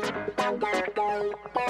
bye. bye bye